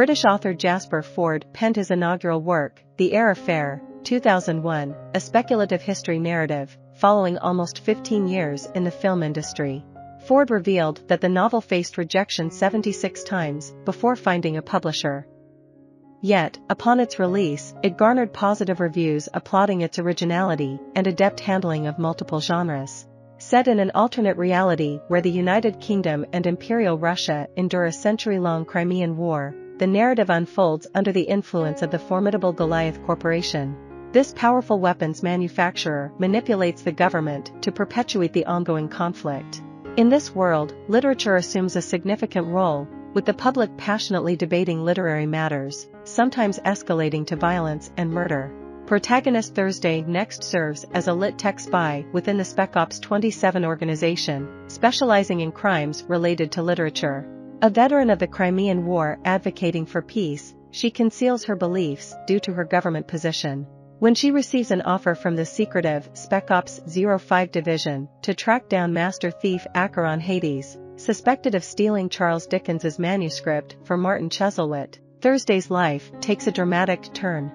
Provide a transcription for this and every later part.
British author Jasper Fforde penned his inaugural work, The Eyre Affair, 2001, a speculative history narrative, following almost 15 years in the film industry. Fforde revealed that the novel faced rejection 76 times before finding a publisher. Yet, upon its release, it garnered positive reviews applauding its originality and adept handling of multiple genres. Set in an alternate reality where the United Kingdom and Imperial Russia endure a century-long Crimean War, the narrative unfolds under the influence of the formidable Goliath Corporation. This powerful weapons manufacturer manipulates the government to perpetuate the ongoing conflict. In this world, literature assumes a significant role, with the public passionately debating literary matters, sometimes escalating to violence and murder. Protagonist Thursday Next serves as a lit tech spy within the Spec Ops 27 organization, specializing in crimes related to literature. A veteran of the Crimean War advocating for peace, she conceals her beliefs due to her government position. When she receives an offer from the secretive Spec Ops 05 division to track down master thief Acheron Hades, suspected of stealing Charles Dickens's manuscript for Martin Chuzzlewit, Thursday's life takes a dramatic turn.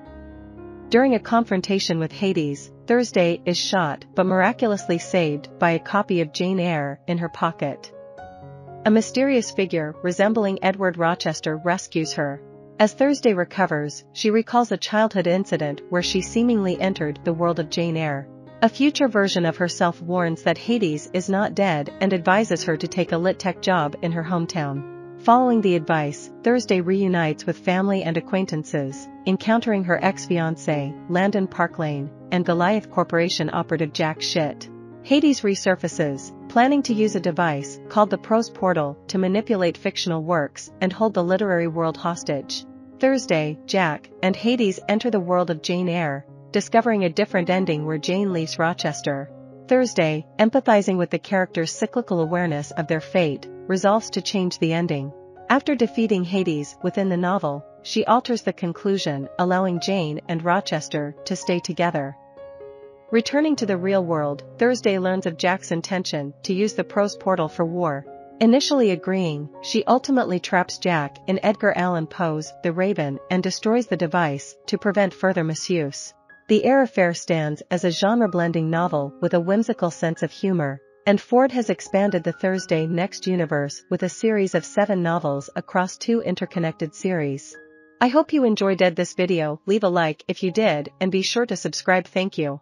During a confrontation with Hades, Thursday is shot but miraculously saved by a copy of Jane Eyre in her pocket. A mysterious figure resembling Edward Rochester rescues her. As Thursday recovers, she recalls a childhood incident where she seemingly entered the world of Jane Eyre. A future version of herself warns that Hades is not dead and advises her to take a lit tech job in her hometown. Following the advice, Thursday reunites with family and acquaintances, encountering her ex-fiancé, Landen Parke-Laine, and Goliath Corporation operative Jack Schitt. Hades resurfaces, planning to use a device called the Prose Portal to manipulate fictional works and hold the literary world hostage. Thursday, Jack and Hades enter the world of Jane Eyre, discovering a different ending where Jane leaves Rochester. Thursday, empathizing with the character's cyclical awareness of their fate, resolves to change the ending. After defeating Hades within the novel, she alters the conclusion, allowing Jane and Rochester to stay together. Returning to the real world, Thursday learns of Jack's intention to use the prose portal for war. Initially agreeing, she ultimately traps Jack in Edgar Allan Poe's The Raven and destroys the device to prevent further misuse. The Eyre Affair stands as a genre-blending novel with a whimsical sense of humor, and Fforde has expanded the Thursday Next universe with a series of seven novels across two interconnected series. I hope you enjoyed this video, leave a like if you did and be sure to subscribe thank you.